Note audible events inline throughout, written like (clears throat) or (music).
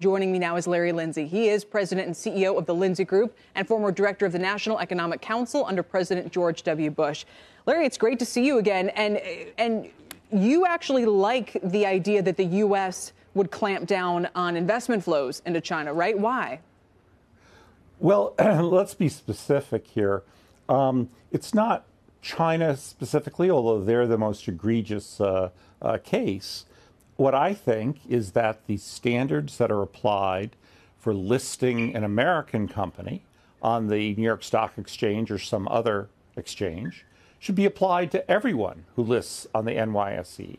Joining me now is Larry Lindsey. He is president and CEO of the Lindsey Group and former director of the National Economic Council under President George W. Bush. Larry, it's great to see you again. And, and you actually like the idea that the U.S. would clamp down on investment flows into China, right? Why? Well, (clears throat) let's be specific here. Um, it's not China specifically, although they're the most egregious uh, uh, case. What I think is that the standards that are applied for listing an American company on the New York Stock Exchange or some other exchange should be applied to everyone who lists on the NYSE.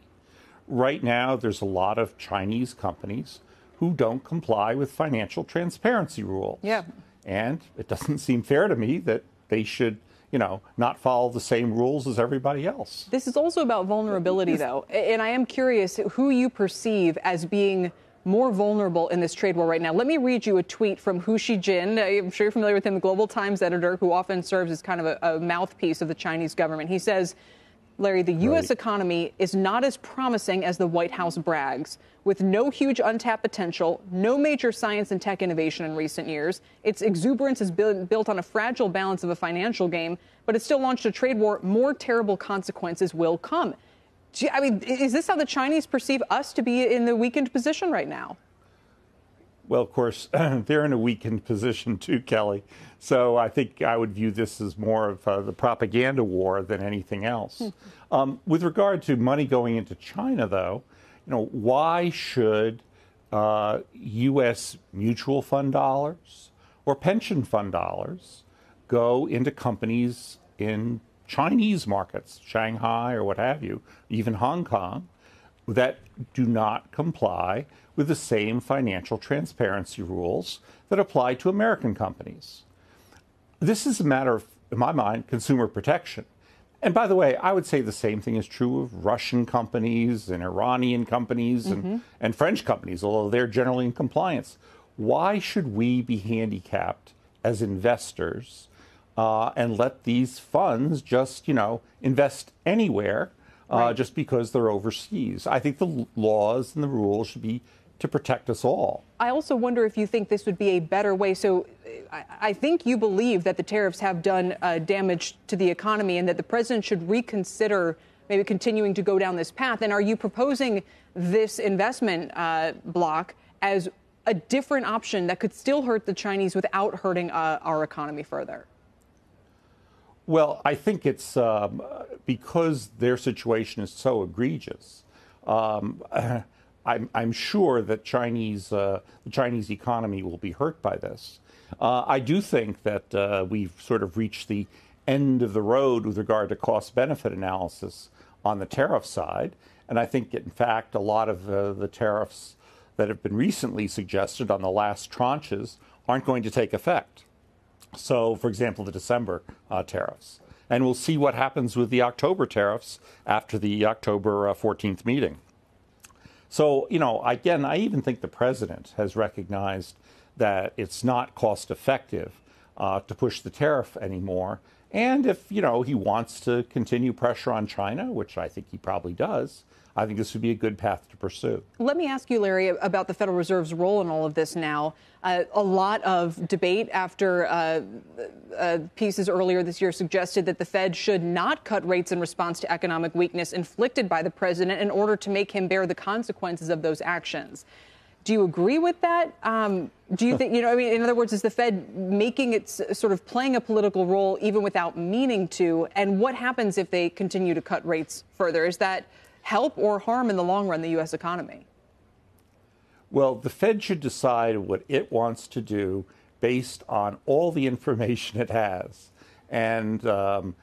Right now, there's a lot of Chinese companies who don't comply with financial transparency rules. Yeah. And it doesn't seem fair to me that they should you know, not follow the same rules as everybody else. This is also about vulnerability, though. And I am curious who you perceive as being more vulnerable in this trade war right now. Let me read you a tweet from Hu Xijin. I'm sure you're familiar with him, the Global Times editor, who often serves as kind of a, a mouthpiece of the Chinese government. He says, Larry, the U.S. Right. economy is not as promising as the White House brags. With no huge untapped potential, no major science and tech innovation in recent years, its exuberance is built on a fragile balance of a financial game, but it still launched a trade war. More terrible consequences will come. I mean, is this how the Chinese perceive us to be in the weakened position right now? Well, of course, (clears throat) they're in a weakened position too, Kelly. So I think I would view this as more of uh, the propaganda war than anything else. Hmm. um, with regard to money going into China, though, you know, why should uh, U.S. mutual fund dollars or pension fund dollars go into companies in Chinese markets, Shanghai or what have you, even Hong Kong, that do not comply with the same financial transparency rules that apply to American companies. This is a matter of, in my mind, consumer protection. And by the way, I would say the same thing is true of Russian companies and Iranian companies mm-hmm. and, and French companies, although they're generally in compliance. Why should we be handicapped as investors uh, and let these funds just, you know, invest anywhere right. just because they're overseas? I think the laws and the rules should be to protect us all. I also wonder if you think this would be a better way. So I, I think you believe that the tariffs have done uh, damage to the economy and that the president should reconsider maybe continuing to go down this path. And are you proposing this investment uh, block as a different option that could still hurt the Chinese without hurting uh, our economy further? Well, I think it's um, because their situation is so egregious. Um, (laughs) I'm, I'm sure that Chinese, uh, the Chinese economy will be hurt by this. Uh, I do think that uh, we've sort of reached the end of the road with regard to cost benefit analysis on the tariff side. And I think, in fact, a lot of uh, the tariffs that have been recently suggested on the last tranches aren't going to take effect. So, for example, the December uh, tariffs. And we'll see what happens with the October tariffs after the October 14th uh, meeting. So, you know, again, I even think the president has recognized that it's not cost effective uh, to push the tariff anymore. And if, you know, he wants to continue pressure on China, which I think he probably does, I think this would be a good path to pursue. Let me ask you, Larry, about the Federal Reserve's role in all of this now. Uh, a lot of debate after uh, uh, pieces earlier this year suggested that the Fed should not cut rates in response to economic weakness inflicted by the president in order to make him bear the consequences of those actions. Do you agree with that? Um, do you (laughs) think, you know, I mean, in other words, is the Fed making it sort of playing a political role even without meaning to? And what happens if they continue to cut rates further? Is that help or harm in the long run the U.S. economy? Well, the Fed should decide what it wants to do based on all the information it has. And um,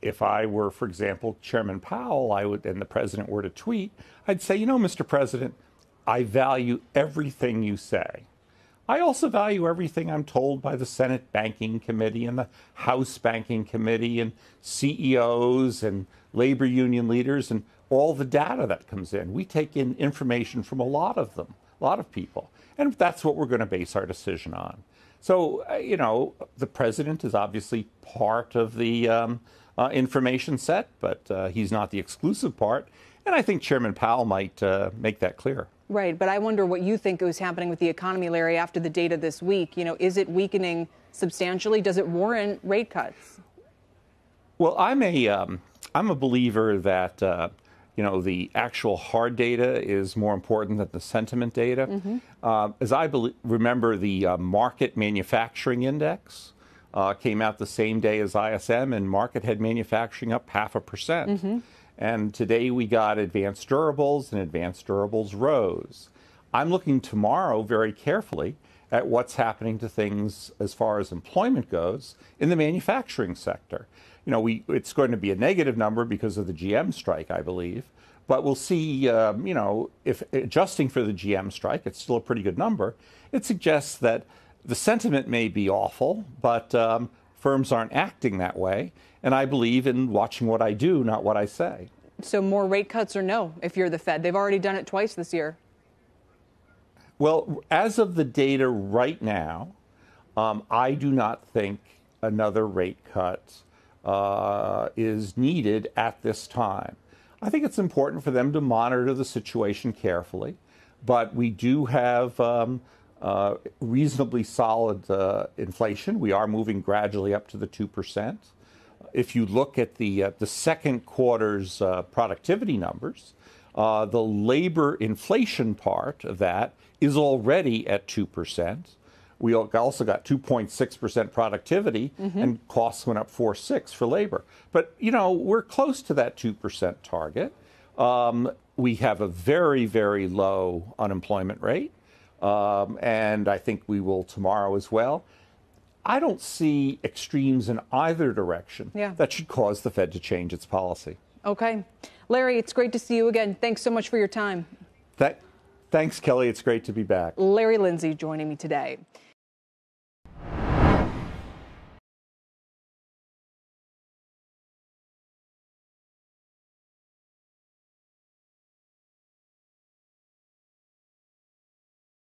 if I were, for example, Chairman Powell, I would, and the president were to tweet, I'd say, you know, Mr. President, I value everything you say. I also value everything I'm told by the Senate Banking Committee and the House Banking Committee and CEOs and labor union leaders and all the data that comes in. We take in information from a lot of them, a lot of people. And that's what we're going to base our decision on. So, uh, you know, the president is obviously part of the um, uh, information set, but uh, he's not the exclusive part. And I think Chairman Powell might uh, make that clear. Right, but I wonder what you think is happening with the economy, Larry, after the data this week. You know, is it weakening substantially? Does it warrant rate cuts? Well, I'm a am um, a believer that uh, you know the actual hard data is more important than the sentiment data. Mm-hmm. Uh, as I be- remember, the uh, market manufacturing index uh, came out the same day as ISM, and Markit had manufacturing up half a percent. Mm-hmm. And today we got advanced durables, and advanced durables rose. I'm looking tomorrow very carefully at what's happening to things as far as employment goes in the manufacturing sector. You know, we, it's going to be a negative number because of the GM strike, I believe. But we'll see, um, you know, if adjusting for the GM strike, it's still a pretty good number. It suggests that the sentiment may be awful, but um, firms aren't acting that way. And I believe in watching what I do, not what I say. So, more rate cuts or no if you're the Fed? They've already done it twice this year. Well, as of the data right now, um, I do not think another rate cut uh, is needed at this time. I think it's important for them to monitor the situation carefully, but we do have um, reasonably solid uh, inflation. We are moving gradually up to the 2%. If you look at the, uh, the second quarter's uh, productivity numbers, uh, the labor inflation part of that is already at 2%. We also got 2.6% productivity, mm-hmm. and costs went up 4.6 for labor. But, you know, we're close to that 2% target. Um, we have a very, very low unemployment rate, um, and I think we will tomorrow as well. I don't see extremes in either direction yeah. that should cause the Fed to change its policy. Okay. Larry, it's great to see you again. Thanks so much for your time. That, thanks, Kelly. It's great to be back. Larry Lindsey joining me today.